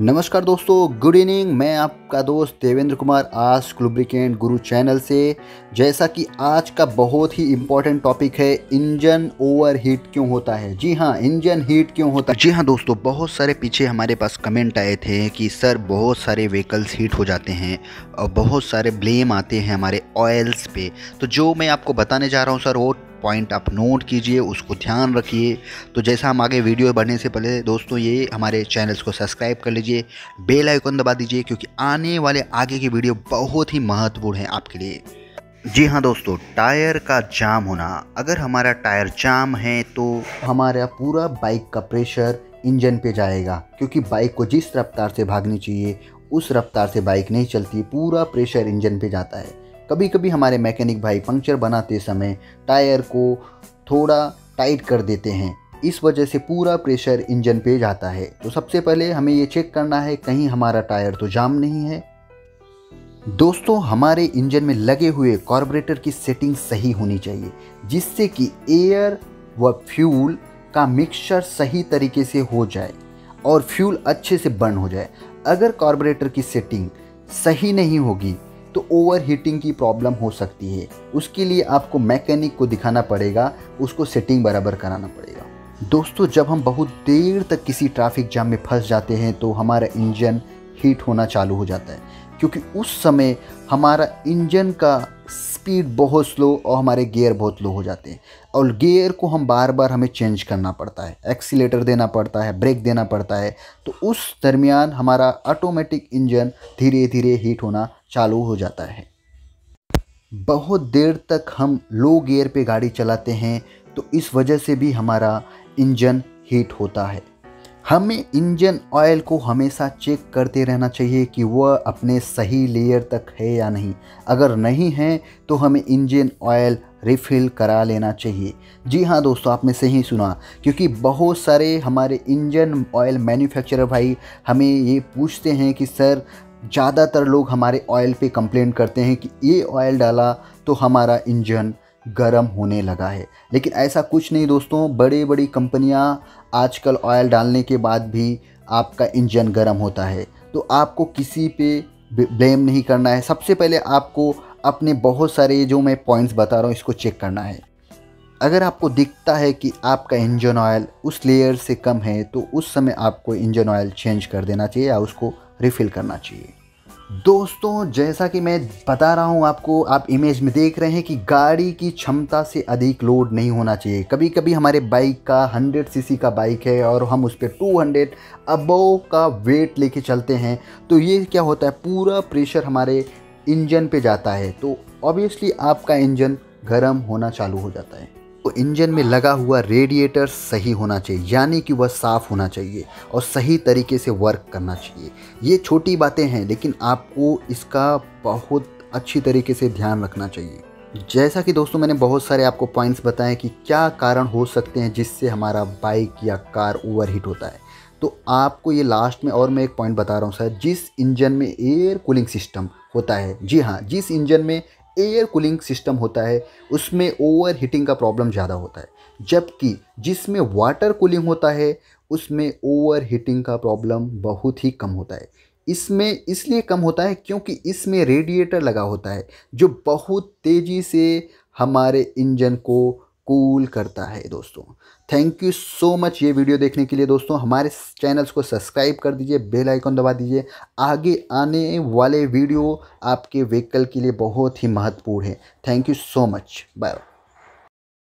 नमस्कार दोस्तों good evening मैं आपका दोस्त देवेंद्र कुमार आज लुब्रिकेंट गुरु चैनल से। जैसा कि आज का बहुत ही इम्पोर्टेंट टॉपिक है, इंजन ओवर हीट क्यों होता है? जी हाँ इंजन हीट क्यों होता है? जी हाँ दोस्तों, बहुत सारे पीछे हमारे पास कमेंट आए थे कि, सर, बहुत सारे व्हीकल्स हीट हो जाते हैं और बहुत सारे ब्लेम आते हैं हमारे ऑयल्स पे। तो जो मैं आपको बताने जा रहा हूँ, सर, वो पॉइंट आप नोट कीजिए, उसको ध्यान रखिए। तो जैसा हम आगे वीडियो बढ़ने से पहले, दोस्तों, ये हमारे चैनल्स को सब्सक्राइब कर लीजिए बेल आइकन दबा दीजिए, क्योंकि आने वाले आगे की वीडियो बहुत ही महत्वपूर्ण है आपके लिए। जी हाँ दोस्तों, टायर का जाम होना। अगर हमारा टायर जाम है तो हमारा पूरा बाइक का प्रेशर इंजन पे जाएगा, क्योंकि बाइक को जिस रफ्तार से भागनी चाहिए, उस रफ्तार से बाइक नहीं चलती, पूरा प्रेशर इंजन पे जाता है। कभी कभी हमारे मैकेनिक भाई पंक्चर बनाते समय टायर को थोड़ा टाइट कर देते हैं। इस वजह से पूरा प्रेशर इंजन पे जाता है। तो सबसे पहले हमें ये चेक करना है, कहीं हमारा टायर तो जाम नहीं है। दोस्तों, हमारे इंजन में लगे हुए कार्बोरेटर की सेटिंग सही होनी चाहिए, जिससे कि एयर व फ्यूल का मिक्सचर सही तरीके से हो जाए और फ्यूल अच्छे से बर्न हो जाए। अगर कार्बोरेटर की सेटिंग सही नहीं होगी तो ओवर हीटिंग की प्रॉब्लम हो सकती है। उसके लिए आपको मैकेनिक को दिखाना पड़ेगा, उसको सेटिंग बराबर कराना पड़ेगा। दोस्तों, जब हम बहुत देर तक किसी ट्रैफ़िक जाम में फंस जाते हैं तो हमारा इंजन हीट होना चालू हो जाता है। क्योंकि उस समय हमारा इंजन का स्पीड बहुत स्लो और हमारे गियर बहुत लो हो जाते हैं। और गियर को हम बार बार हमें चेंज करना पड़ता है। एक्सीटर देना पड़ता है ब्रेक देना पड़ता है। तो उस दरमियान हमारा ऑटोमेटिक इंजन धीरे धीरे हीट होना चालू हो जाता है। बहुत देर तक हम लो गियर पे गाड़ी चलाते हैं तो इस वजह से भी हमारा इंजन हीट होता है। हमें इंजन ऑयल को हमेशा चेक करते रहना चाहिए कि वह अपने सही लेयर तक है या नहीं। अगर नहीं है तो हमें इंजन ऑयल रिफ़िल करा लेना चाहिए। जी हाँ दोस्तों, आपने सही सुना, क्योंकि बहुत सारे हमारे इंजन ऑयल मैन्युफैक्चरर भाई हमें ये पूछते हैं कि, सर ज़्यादातर लोग हमारे ऑयल पे कंप्लेंट करते हैं कि ये ऑयल डाला तो हमारा इंजन गर्म होने लगा है। लेकिन ऐसा कुछ नहीं दोस्तों बड़ी बड़ी कंपनियाँ आजकल ऑयल डालने के बाद भी आपका इंजन गर्म होता है। तो आपको किसी पे ब्लेम नहीं करना है। सबसे पहले आपको अपने बहुत सारे जो मैं पॉइंट्स बता रहा हूँ, इसको चेक करना है। अगर आपको दिखता है कि आपका इंजन ऑयल उस लेयर से कम है तो उस समय आपको इंजन ऑयल चेंज कर देना चाहिए या उसको रिफ़िल करना चाहिए। दोस्तों, जैसा कि मैं बता रहा हूँ आपको, आप इमेज में देख रहे हैं कि गाड़ी की क्षमता से अधिक लोड नहीं होना चाहिए। कभी कभी हमारे बाइक का 100 सीसी का बाइक है और हम उस पर 200 अबव का वेट लेके चलते हैं तो ये क्या होता है? पूरा प्रेशर हमारे इंजन पे जाता है तो ऑब्वियसली आपका इंजन गर्म होना चालू हो जाता है। इंजन में लगा हुआ रेडिएटर सही होना चाहिए, यानी कि वह साफ़ होना चाहिए और सही तरीके से वर्क करना चाहिए। ये छोटी बातें हैं, लेकिन आपको इसका बहुत अच्छी तरीके से ध्यान रखना चाहिए। जैसा कि दोस्तों, मैंने बहुत सारे आपको पॉइंट्स बताए कि क्या कारण हो सकते हैं जिससे हमारा बाइक या कार ओवरहीट होता है। तो आपको ये लास्ट में और मैं एक पॉइंट बता रहा हूँ, सर, जिस इंजन में एयर कूलिंग सिस्टम होता है। जी हाँ जिस इंजन में एयर कूलिंग सिस्टम होता है, उसमें ओवर हीटिंग का प्रॉब्लम ज़्यादा होता है। जबकि जिसमें वाटर कूलिंग होता है, उसमें ओवर हीटिंग का प्रॉब्लम बहुत ही कम होता है। इसमें इसलिए कम होता है क्योंकि इसमें रेडिएटर लगा होता है, जो बहुत तेज़ी से हमारे इंजन को कूल करता है दोस्तों। थैंक यू सो मच ये वीडियो देखने के लिए दोस्तों। हमारे चैनल्स को सब्सक्राइब कर दीजिए बेल आइकन दबा दीजिए। आगे आने वाले वीडियो आपके व्हीकल के लिए बहुत ही महत्वपूर्ण है। Thank you so much bye